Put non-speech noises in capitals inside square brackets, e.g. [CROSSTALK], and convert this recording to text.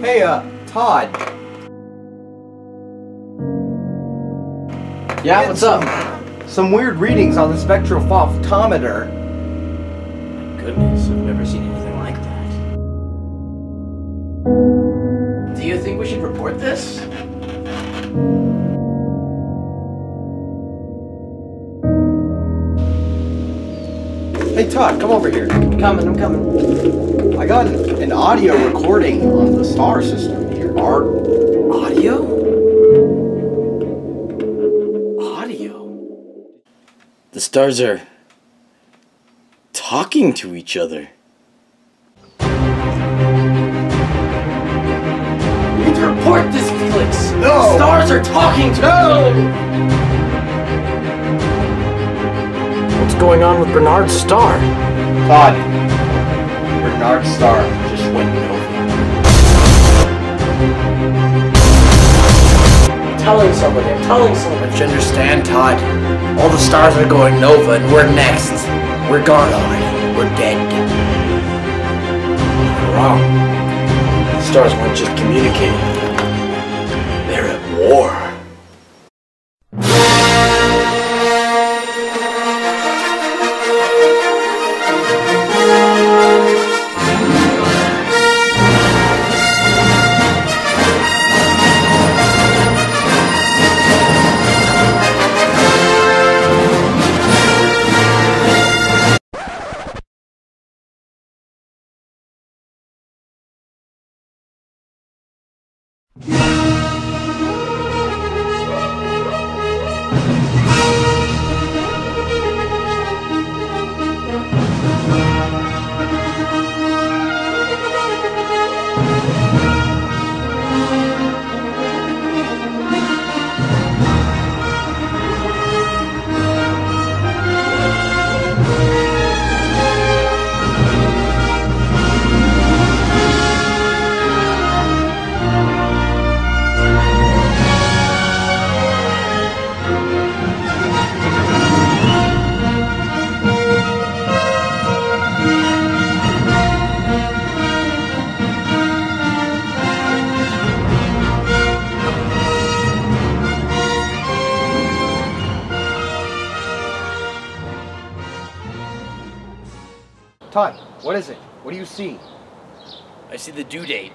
Hey, uh, Todd. Yeah, what's up? Some weird readings on the spectrophotometer. Goodness, I've never seen anything like that. Do you think we should report this? Hey, Todd, come over here. I'm coming, I'm coming. I got an, an audio recording on the star system here. Our audio? Audio? The stars are talking to each other. We need to report this, Felix! No! The stars are talking to No! What's going on with Bernard's star? Todd. Bernard Star just went nova. I'm telling somebody, I'm telling somebody. Don't you understand, Todd? All the stars are going nova and we're next. We're gone already. We're dead. You're wrong. The stars weren't just communicating. Yeah. [LAUGHS] Todd, what is it? What do you see? I see the due date.